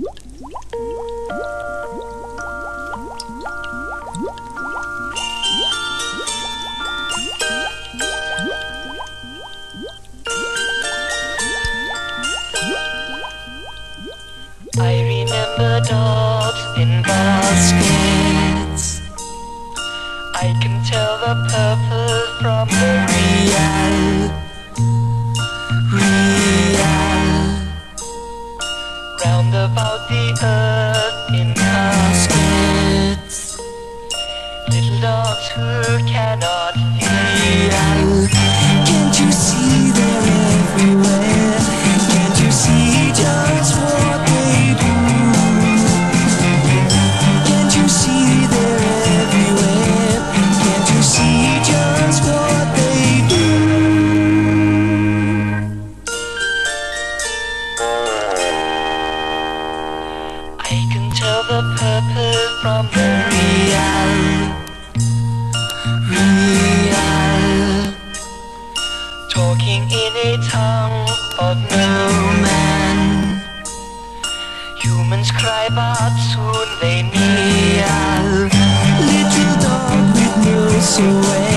I remember dogs in baskets. I can tell the purple from the real, Round about the earth in caskets. Little dogs who cannot feel. I can tell the purple from the real, real. Talking in a tongue of no man. Humans cry, but soon they kneel. Little dog with no sweat,